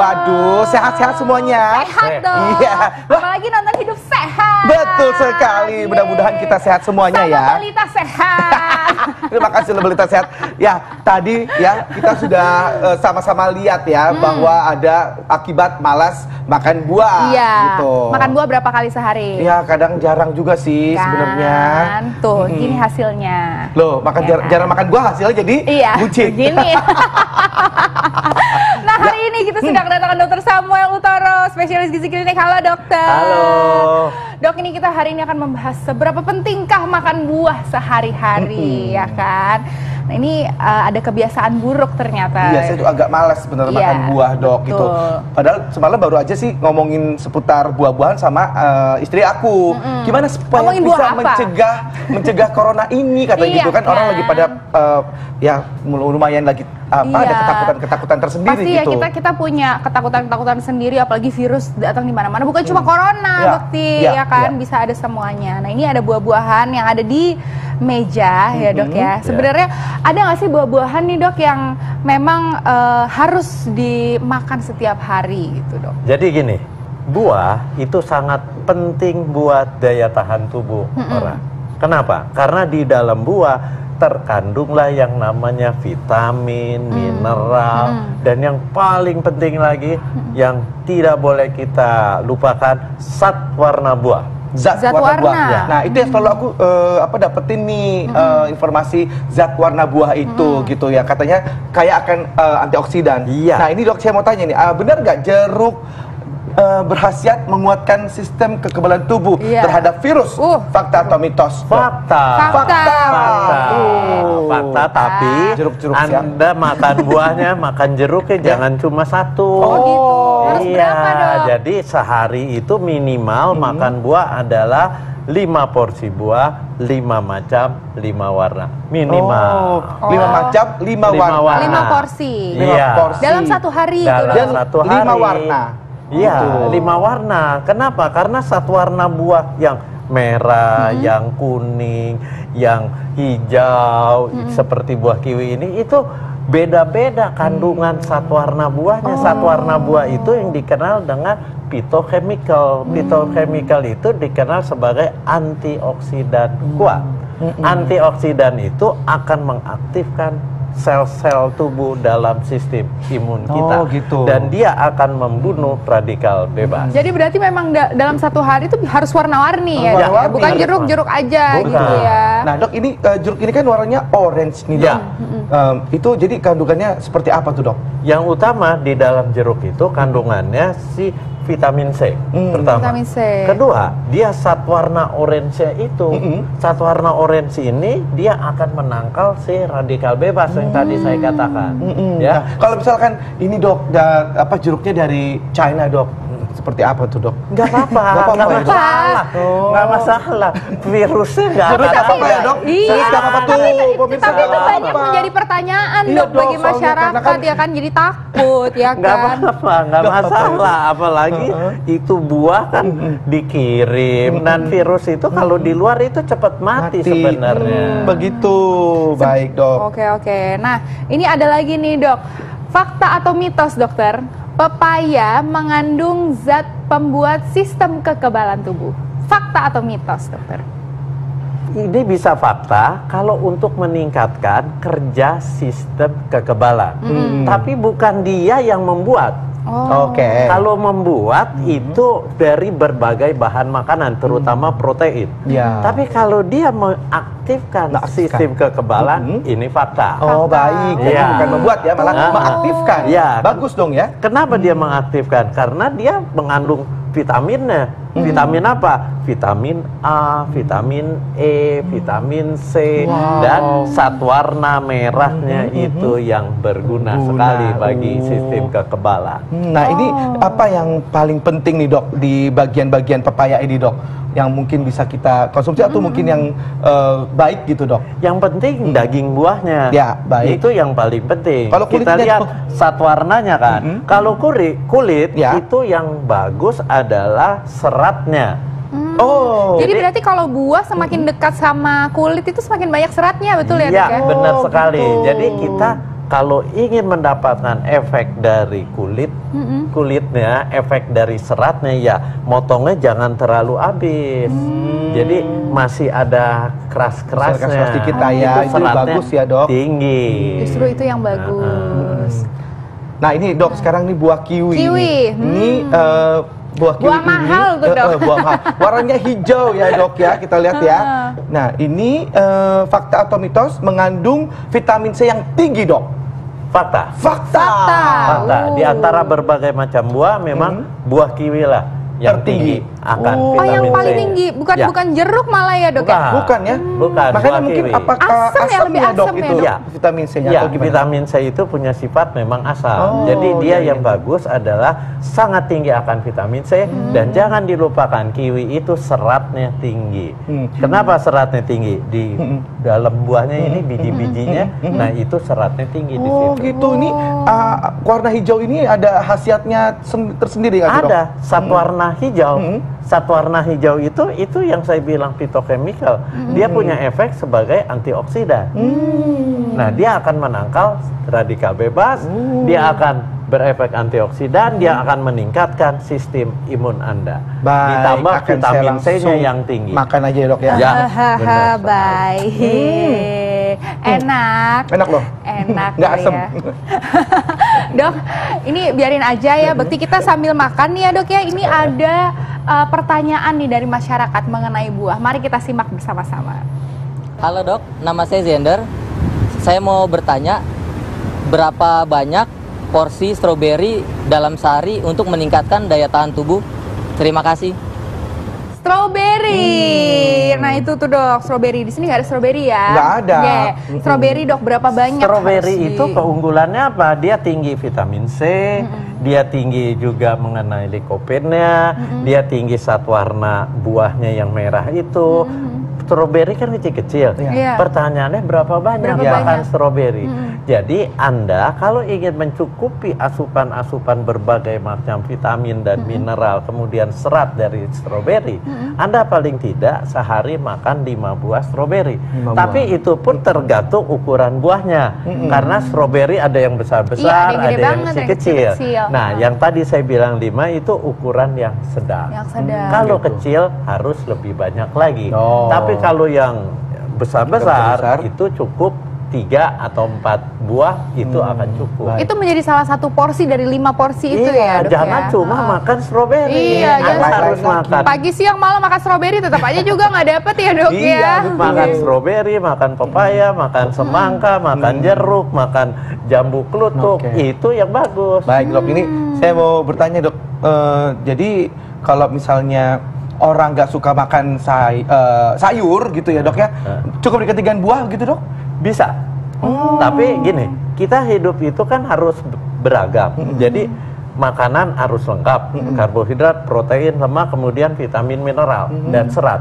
Waduh, sehat-sehat semuanya. Sehat dong. Iya. Apalagi nonton hidup sehat. Betul sekali. Mudah-mudahan kita sehat semuanya Sama ya. balita sehat. Terima kasih Lebelita Sehat. Ya, tadi ya kita sudah eh, sama-sama lihat ya bahwa ada akibat malas makan buah iya. gitu. Makan buah berapa kali sehari? Ya, kadang jarang juga sih Kan? sebenarnya. Tuh, Mm-mm. gini hasilnya. Loh, makan Ya jar- kan? jarang makan buah hasilnya jadi Iya, bucin. gini. ini kita sudah kedatangan dokter Samuel Utoro, spesialis gizi klinik. Halo, dokter. Halo. Dok, ini kita hari ini akan membahas seberapa pentingkah makan buah sehari-hari, ya kan? Nah, ini uh, ada kebiasaan buruk ternyata. Iya, saya tuh agak malas sebenarnya Iya, makan buah dok betul. gitu. Padahal semalam baru aja sih ngomongin seputar buah-buahan sama eh, istri aku. Gimana supaya Ngomongin bisa apa? mencegah mencegah corona ini kata Iya, gitu kan. Orang kan? lagi pada eh, ya lumayan lagi apa ada Iya. ketakutan-ketakutan tersendiri Pasti ya gitu. kita kita punya ketakutan-ketakutan sendiri apalagi virus datang di mana-mana bukan cuma corona Ya, Bekti ya, ya kan ya. bisa ada semuanya. Nah, ini ada buah-buahan yang ada di meja ya, Dok ya. Sebenarnya ada nggak sih buah-buahan nih, Dok yang memang eh, harus dimakan setiap hari gitu, Dok? Jadi gini, buah itu sangat penting buat daya tahan tubuh orang. Kenapa? Karena di dalam buah terkandunglah yang namanya vitamin, mineral, dan yang paling penting lagi yang tidak boleh kita lupakan zat warna buah. Zat, Zat warna, buah. warna. Nah, itu yang selalu aku eh, apa dapetin nih eh, informasi zat warna buah itu gitu ya. Katanya kayak akan eh, antioksidan. Iya. Nah, ini Dok saya mau tanya nih, ah, benar nggak jeruk eh, berkhasiat menguatkan sistem kekebalan tubuh Iya. terhadap virus? Uh. Fakta atau mitos? Dok? Fakta. Fakta. Fakta. Fakta, tapi Jeruk-jeruk siap. Anda makan buahnya, makan jeruknya jangan cuma satu. Oh, gitu. Harus iya, berapa, jadi sehari itu minimal makan buah adalah lima porsi buah, lima macam, lima warna. Minimal. Oh, lima Oh. macam, lima, Lima warna. warna. Lima porsi. Lima Iya. porsi. Dalam satu hari itu, Dalam. Dan satu hari. lima warna. Iya, Gitu. lima warna. Kenapa? Karena satu warna buah yang merah, yang kuning, yang hijau, seperti buah kiwi ini itu beda-beda kandungan satu warna buahnya. Satu warna buah itu yang dikenal dengan phytochemical. Phytochemical itu dikenal sebagai antioksidan kuat. Antioksidan itu akan mengaktifkan sel-sel tubuh dalam sistem imun kita Oh, gitu. dan dia akan membunuh radikal bebas. Jadi berarti memang da- dalam satu hari itu harus warna-warni ya, Dok, ya? Warna-warni. bukan jeruk-jeruk aja Bukan. gitu ya. Nah dok ini eh, jeruk ini kan warnanya orange nih dok. Ya. Em, itu jadi kandungannya seperti apa tuh dok? Yang utama di dalam jeruk itu kandungannya si vitamin C Hmm. pertama. Vitamin C. Kedua, dia sat warna orange itu. Sat warna orange ini dia akan menangkal si radikal bebas yang tadi saya katakan. Mm-mm. Ya. Nah, kalau misalkan ini dok, da- apa jeruknya dari China dok, seperti apa tuh dok? Nggak apa-apa, nggak ya, masalah, nggak masalah. Virusnya nggak apa-apa ya, ada. Dok? Iya, nggak apa-apa tuh, tapi, pemirsa, tapi itu banyak apa-apa. menjadi pertanyaan Iya, dok Dok, bagi masyarakat kan- ya kan jadi takut ya nggak kan. apa-apa, nggak Nggak apa-apa. masalah. Apalagi itu buah kan dikirim dan virus itu kalau di luar itu cepat mati, sebenarnya. Hmm, begitu, baik dok. Oke oke. Nah ini ada lagi nih dok. Fakta atau mitos dokter? Pepaya mengandung zat pembuat sistem kekebalan tubuh. Fakta atau mitos dokter? Ini bisa fakta kalau untuk meningkatkan kerja sistem kekebalan. Tapi bukan dia yang membuat. Oh. Oke. Kalau membuat itu dari berbagai bahan makanan, terutama protein. Ya. Tapi kalau dia mengaktifkan sistem kekebalan, Mhm. ini fakta. Oh baik, jadi Iya. bukan membuat ya, malah Ah. mengaktifkan. Iya. Bagus dong ya. Kenapa dia mengaktifkan? Karena dia mengandung vitaminnya. Hmm. Vitamin apa? Vitamin A, vitamin E, vitamin C, Wow. dan zat warna merahnya Hmm, itu yang berguna Berguna. sekali bagi Oh. sistem kekebalan. Nah ini apa yang paling penting nih dok di bagian-bagian pepaya ini dok, yang mungkin bisa kita konsumsi atau mungkin yang eh, baik gitu dok? Yang penting daging buahnya. Ya, baik. Itu yang paling penting. Kalau kita lihat zat warnanya kan. Mhm. Kalau kulit kulit Ya. itu yang bagus adalah seratnya. Oh, Jadi, Jadi- berarti kalau buah semakin dekat sama kulit itu semakin banyak seratnya, betul ya Iya, dok ya? benar Oh, sekali. gitu. Jadi kita kalau ingin mendapatkan efek dari kulit, Mm-mm. kulitnya, efek dari seratnya ya motongnya jangan terlalu habis. Hmm. Jadi masih ada keras-kerasnya. Keras-keras dikit lah ya, itu seratnya bagus ya, Dok. Tinggi. Justru itu yang bagus. Nah ini dok sekarang nih buah kiwi. Kiwi, nih. Ini hmm. eh, buah kiwi Buah ini, mahal tuh, Dok. eh, buah mahal. Warnanya hijau ya dok ya kita lihat ya. Ah. Nah ini eh, fakta atau mitos mengandung vitamin C yang tinggi dok. Fakta. Fakta. Fakta. Fakta. Di Oh. antara berbagai macam buah memang buah kiwi lah yang Hmm. Tertinggi. tinggi akan Oh. Oh, yang vitamin paling C. tinggi, bukan Ya. bukan jeruk malah ya, Dok ya? Bukan ya? Bukan, Makanya buah mungkin kiwi. apakah Asam ya, lebih dok asam ya, itu Dok? Ya. vitamin C-nya Ya, atau gimana? vitamin C itu punya sifat memang asam. Oh, Jadi dia iya, yang iya. bagus adalah sangat tinggi akan vitamin C dan jangan dilupakan kiwi itu seratnya tinggi. Hmm. Kenapa seratnya tinggi? Di Hmm. dalam buahnya ini biji-bijinya, nah itu seratnya tinggi di Oh situ. gitu. Ini ah, warna hijau ini ada khasiatnya sen- tersendiri nggak sih, dok? Ada sat warna hijau. Hmm. Sat warna hijau itu itu yang saya bilang fitochemical. Dia punya efek sebagai antioksidan. Hmm. Nah, dia akan menangkal radikal bebas, Oh. dia akan berefek antioksidan, dia akan meningkatkan sistem imun Anda. Baik, Ditambah vitamin C-nya yang tinggi. Makan aja ya dok ya. Ya. Benar baik. Enak. Enak loh. Enak Nggak kali asem. ya. dok, ini biarin aja ya. Bekti kita sambil makan nih ya dok ya. Ini ada uh, pertanyaan nih dari masyarakat mengenai buah. Mari kita simak bersama-sama. Halo dok, nama saya Zender. Saya mau bertanya, berapa banyak porsi stroberi dalam sehari untuk meningkatkan daya tahan tubuh? Terima kasih. Strawberry. Nah itu tuh dok, strawberry di sini nggak ada strawberry ya? Nggak ada. Yeah. Strawberry dok berapa banyak? Strawberry harus itu di- keunggulannya apa? Dia tinggi vitamin C, dia tinggi juga mengenai likopennya, dia tinggi zat warna buahnya yang merah itu. Strawberry kan kecil-kecil. Iya. Pertanyaannya berapa banyak Berapa makan banyak? strawberry? Jadi Anda kalau ingin mencukupi asupan-asupan berbagai macam vitamin dan mineral, kemudian serat dari strawberry, Anda paling tidak sehari makan 5 buah strawberry. Lima Tapi itu pun tergantung ukuran buahnya. Karena strawberry ada yang Iya, besar-besar, ada yang ada yang kecil-kecil. Nah, yang tadi saya bilang 5 itu ukuran yang sedang. Yang sedang. Kalau Gitu. kecil harus lebih banyak lagi. Oh. Tapi kalau yang besar-besar itu cukup tiga atau empat buah itu Hmm, akan cukup. baik. Itu menjadi salah satu porsi dari lima porsi itu iya, ya dok jangan ya? cuma Ah. makan stroberi. Iya, Anda jangan harus lagi. makan. Pagi siang malam makan strawberry tetap aja juga nggak dapet ya dok Iya, ya. makan stroberi, makan pepaya, makan semangka, makan jeruk, makan jambu klutuk, Hmm. Oke. itu yang bagus. Baik dok, ini saya mau bertanya dok. Eh, jadi kalau misalnya orang nggak suka makan say- eh, sayur gitu ya dok ya, cukup diketikan buah gitu dok? Bisa. Tapi gini, kita hidup itu kan harus beragam. Jadi makanan harus lengkap, karbohidrat, protein, lemak, kemudian vitamin, mineral dan serat.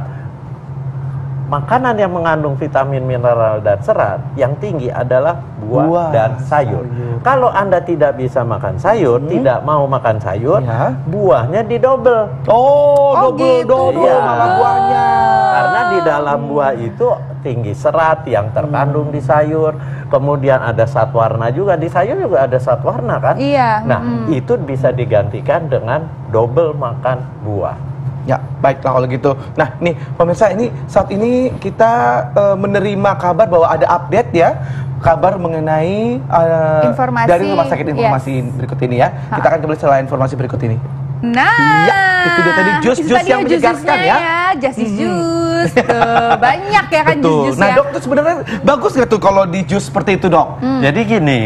Makanan yang mengandung vitamin, mineral dan serat yang tinggi adalah buah, Buah, dan sayur. sayur. Kalau Anda tidak bisa makan sayur, tidak mau makan sayur, Ya. buahnya didobel. Oh, Oh, double gitu. double Iya. malah buahnya. Karena di dalam buah itu tinggi serat yang terkandung di sayur. Kemudian ada zat warna juga di sayur juga ada zat warna kan? Iya, Nah, mm. itu bisa digantikan dengan double makan buah. Ya, baiklah kalau gitu. Nah, nih pemirsa ini saat ini kita eh, menerima kabar bahwa ada update ya, kabar mengenai eh, Informasi, dari rumah sakit informasi yes. berikut ini ya. Kita akan kembali setelah informasi berikut ini. Nah, Iya, itu dia tadi jus-jus yang menyegarkan ya. Juice jus, tuh banyak ya kan Betul. jus-jus Nah, ya. dok tuh sebenarnya bagus nggak tuh kalau di jus seperti itu, dok? Jadi gini,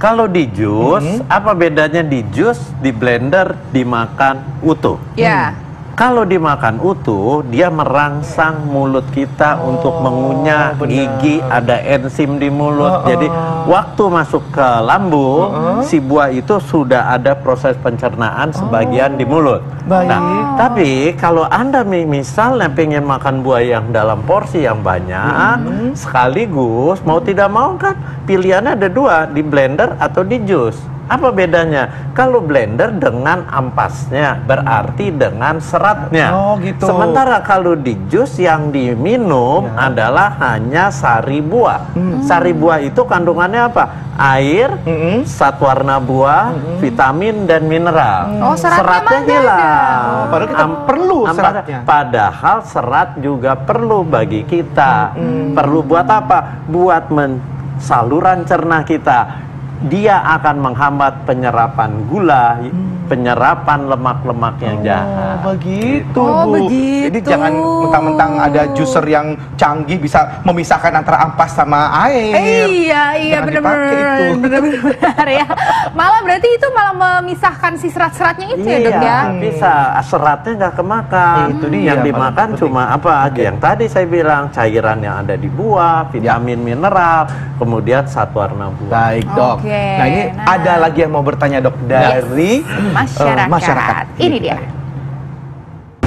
kalau di jus, apa bedanya di jus, di blender, dimakan utuh? Ya. Kalau dimakan utuh, dia merangsang mulut kita untuk mengunyah benar. gigi, ada enzim di mulut. Oh, Jadi oh. waktu masuk ke lambung, si buah itu sudah ada proses pencernaan sebagian di mulut. Baik. Nah, tapi kalau anda mi- misalnya pengen makan buah yang dalam porsi yang banyak, sekaligus mau tidak mau kan pilihannya ada dua di blender atau di jus. Apa bedanya? Kalau blender dengan ampasnya berarti dengan seratnya. Oh, gitu. Sementara kalau di jus yang diminum Ya. adalah hanya sari buah. Hmm. Sari buah itu kandungannya apa? Air, Mm-mm. zat warna buah, vitamin dan mineral. Oh, seratnya ada. hilang. Oh, padahal kita perlu am- seratnya. Padahal serat juga perlu bagi kita. Perlu buat apa? Buat men saluran cerna kita. Dia akan menghambat penyerapan gula, penyerapan lemak-lemak yang jahat. Oh, begitu, Oh, Bu. begitu. Jadi jangan mentang-mentang ada juicer yang canggih bisa memisahkan antara ampas sama air. Eh, iya, iya benar-benar benar-benar ya. Malah berarti itu malah memisahkan si serat-seratnya itu ya, Dok ya. Iya, bisa. Seratnya nggak kemakan. Itu dia, Yang dimakan penting. cuma apa? Yang tadi saya bilang cairan yang ada di buah, vitamin, mineral, kemudian zat warna buah. Baik, Dok. Oke, Nah, ini nah. ada lagi yang mau bertanya, Dok, dari eh, Masyarakat. masyarakat. Ini dia.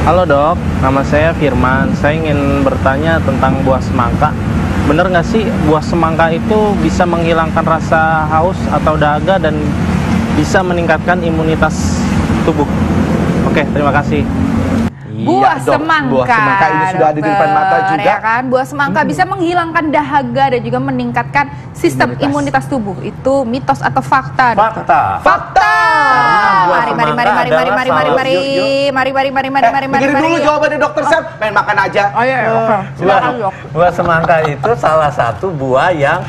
Halo dok, nama saya Firman. Saya ingin bertanya tentang buah semangka. Bener nggak sih buah semangka itu bisa menghilangkan rasa haus atau dahaga dan bisa meningkatkan imunitas tubuh? Oke, terima kasih. Buah Iya, Dok. semangka. Buah semangka ini sudah ada di depan mata juga. Hmm. Ya kan? Buah semangka bisa menghilangkan dahaga dan juga meningkatkan sistem Imunitas. imunitas, tubuh. Itu mitos atau fakta, dokter? Fakta. Fakta. Karena buah Mari mari mari semangka mari mari adalah mari mari salah- mari Yuk, yuk. mari mari mari mari Eh, mari mari dengerin dulu mari. jawabannya dokter Sam. Main makan aja. Oh iya, oke. Silakan, Buah, Dok. buah semangka itu salah satu buah yang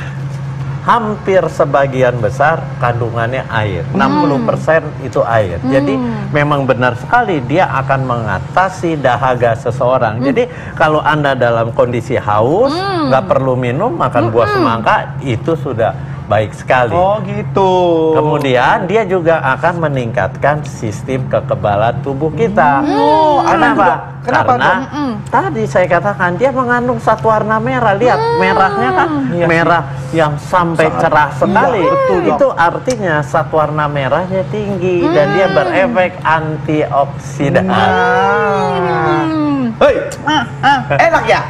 hampir sebagian besar kandungannya air. 60% itu air. Jadi memang benar sekali dia akan mengatasi dahaga seseorang. Jadi kalau Anda dalam kondisi haus, nggak perlu minum makan buah semangka itu sudah baik sekali. Oh, gitu. Kemudian dia juga akan meningkatkan sistem kekebalan tubuh kita. Oh, Kenapa? Dok? Kenapa, Karena tadi saya katakan dia mengandung sat warna merah. Lihat merahnya kan Iya sih. merah yang sampai Sangat- cerah sekali. Iya, betul, Dok. Itu artinya sat warna merahnya tinggi dan dia berefek antioksidan. Nah. Hei, enak ya?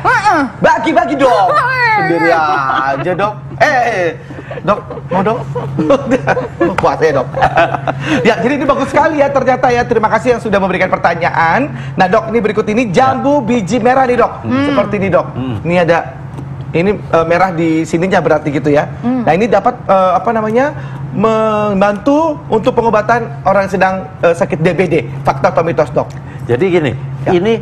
Bagi-bagi dong. Sendiri aja dok. Eh, dok, mau dok? Puas ya dok. ya, jadi ini bagus sekali ya ternyata ya. Terima kasih yang sudah memberikan pertanyaan. Nah dok, ini berikut ini jambu biji merah nih dok. Seperti ini dok. Ini ada ini eh, merah di sininya berarti gitu ya. Nah ini dapat eh, apa namanya membantu untuk pengobatan orang yang sedang eh, sakit DBD. Fakta atau mitos dok? Jadi gini, Ya. ini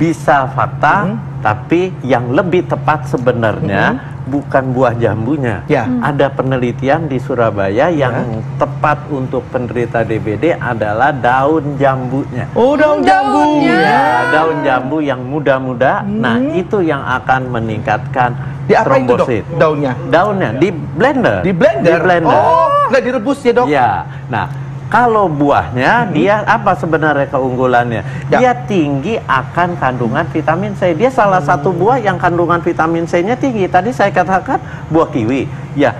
bisa fakta, Mhm. tapi yang lebih tepat sebenarnya bukan buah jambunya. Ya. Ada penelitian di Surabaya yang tepat untuk penderita DBD adalah daun jambunya. Oh daun jambu. Daunnya. Ya, daun jambu yang muda-muda. Nah, itu yang akan meningkatkan Di apa itu dok? trombosit. Daunnya? Daunnya di blender. Di blender. Di blender. Oh, nggak direbus ya dok? Ya. Nah, kalau buahnya dia apa sebenarnya keunggulannya? Ya. Dia tinggi akan kandungan vitamin C. Dia salah satu buah yang kandungan vitamin C-nya tinggi. Tadi saya katakan buah kiwi. Ya,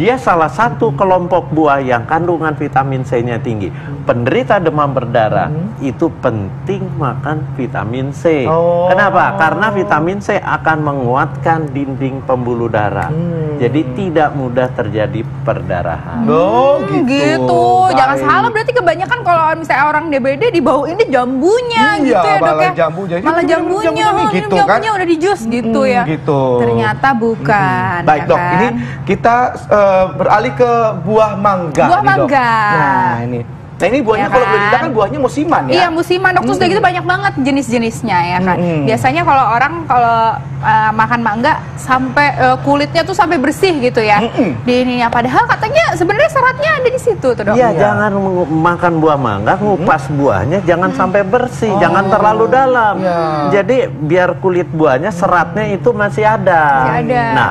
dia salah satu kelompok buah yang kandungan vitamin C-nya tinggi. Penderita demam berdarah itu penting makan vitamin C. Oh. Kenapa? Karena vitamin C akan menguatkan dinding pembuluh darah. Hmm. Jadi tidak mudah terjadi perdarahan. Oh Hmm, gitu. gitu. Jangan salah berarti kebanyakan kalau misalnya orang DBD dibau ini jambunya Iya, gitu ya dok malah ya. jambu. Jadi malah jambunya, jambunya nih oh, minum gitu, jambunya kan? udah di jus gitu Hmm, ya. gitu. Ternyata bukan. Baik ya dok, kan? ini kita eh, beralih ke buah mangga. Buah Dok. mangga. Nah ini, nah ini buahnya Ya kalau boleh kan? kan buahnya musiman ya. Iya musiman dok, terus udah gitu banyak banget jenis-jenisnya ya kan. Mm-mm. Biasanya kalau orang kalau uh, makan mangga sampai uh, kulitnya tuh sampai bersih gitu ya. Mm-mm. Di ininya padahal katanya sebenarnya seratnya ada di situ tuh dok. Iya, Iya. jangan makan buah mangga, ngupas buahnya jangan sampai bersih, jangan terlalu dalam. Iya. Jadi biar kulit buahnya seratnya itu masih ada. Masih ada. Nah,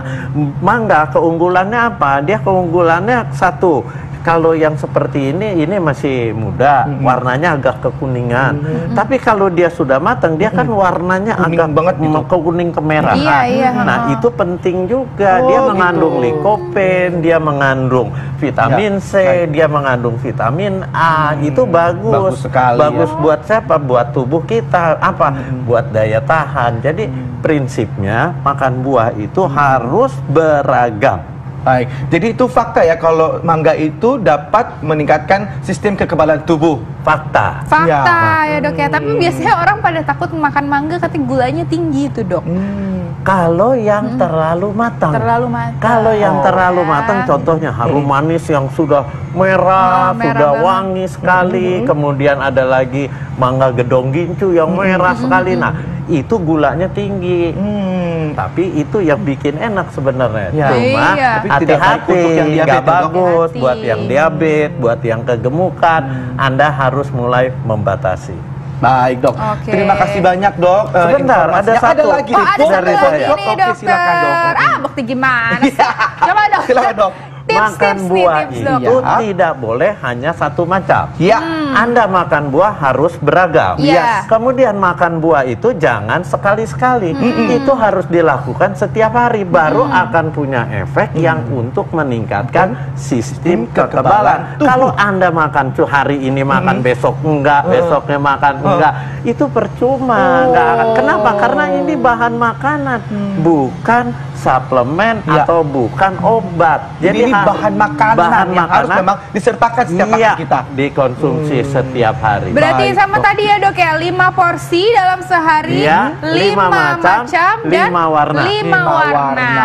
mangga keunggulannya apa? Dia keunggulannya satu. Kalau yang seperti ini, ini masih muda, warnanya agak kekuningan. Tapi kalau dia sudah matang, dia kan warnanya Kuning agak banget gitu. mm, kekuning kemerahan. Iya, iya, Nah, itu penting juga. Oh, dia gitu. mengandung likopen, dia mengandung vitamin Ya, C, dia mengandung vitamin A. Itu bagus. bagus sekali, Bagus ya. buat siapa? Buat tubuh kita. Apa? Buat daya tahan. Jadi Mm. prinsipnya makan buah itu harus beragam. Baik. Jadi itu fakta ya kalau mangga itu dapat meningkatkan sistem kekebalan tubuh. Fakta. Fakta Ya. ya dok ya. Tapi biasanya orang pada takut makan mangga katanya gulanya tinggi itu dok. Hmm. Kalau yang terlalu matang. Terlalu matang. Kalau yang Oh. terlalu Ya. matang contohnya harum manis yang sudah merah, Oh, merah sudah banget. wangi sekali, kemudian ada lagi mangga gedong gincu yang merah sekali. Nah, itu gulanya tinggi. Hmm. Tapi itu yang bikin enak sebenarnya. Ya. Cuma Iya. Tapi tidak baik hati-hati, untuk yang diabetes, nggak bagus Hati-hati. buat yang diabetes, buat yang kegemukan. Hmm. Anda harus mulai membatasi. Baik dok. Oke. Terima kasih banyak dok. eh, Sebentar, ada satu. lagi. Oh ada satu dari lagi saya. nih Oke, dokter. silakan dok. Ah bukti gimana sih? Coba dok. Silakan, dok. Makan tips buah tips, itu. Iya. tidak boleh hanya satu macam. Ya. Anda makan buah harus beragam. Iya. Kemudian makan buah itu jangan sekali-sekali. Itu harus dilakukan setiap hari baru akan punya efek yang untuk meningkatkan sistem kekebalan. Kalau Anda makan cu hari ini makan besok enggak, besoknya makan enggak, itu percuma. Enggak akan. Kenapa? Karena ini bahan makanan, bukan suplemen Ya. atau bukan obat. Jadi, ini bahan makanan bahan yang harus makanan memang disertakan setiap iya, makan kita. dikonsumsi setiap hari. Berarti Baik, sama dok. tadi ya dok ya, 5 porsi dalam sehari, Iya, 5 lima macam, dan lima warna. 5 Lima warna. warna.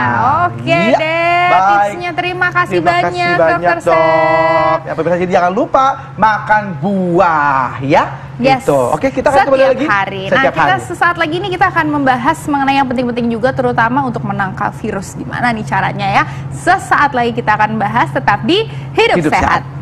Oke Iya, deh, baik. tipsnya terima kasih Terima banyak, kasih banyak dokter dok. Sep. Ya, pemirsa jadi jangan lupa makan buah ya. Yes. Gitu. Oke, kita akan kembali lagi hari. Nah, setiap kita hari. sesaat lagi nih kita akan membahas mengenai yang penting-penting juga terutama untuk menangkal virus. Gimana nih caranya ya? Sesaat lagi kita akan bahas tetap di Hidup, Hidup Sehat. Sehat.